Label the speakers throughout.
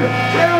Speaker 1: Tell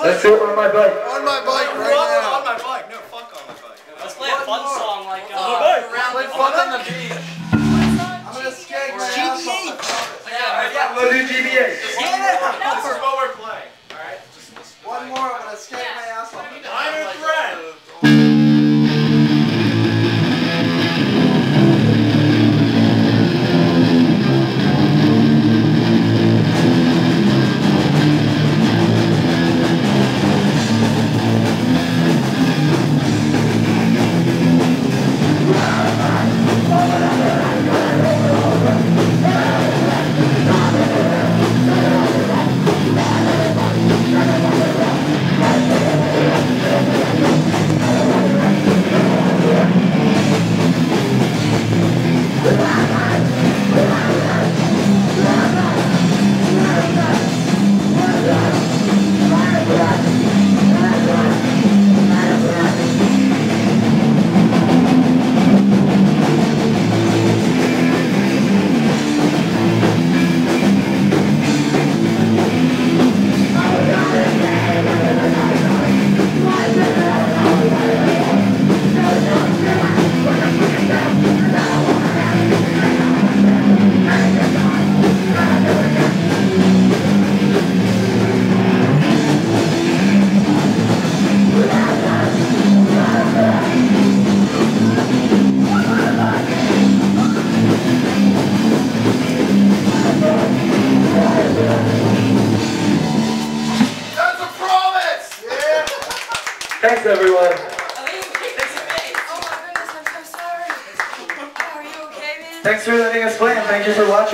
Speaker 2: Let's do it on my bike.
Speaker 3: On
Speaker 4: my bike
Speaker 3: On right now.
Speaker 2: On my bike. No, fuck on my bike. Let's play a fun song like uh,
Speaker 3: Play fun on the beach. I'm gonna skank my ass off the carpet.
Speaker 2: Yeah,
Speaker 4: We'll do GBA.
Speaker 2: yeah. This is what we're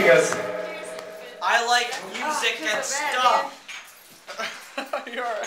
Speaker 2: I like music and stuff.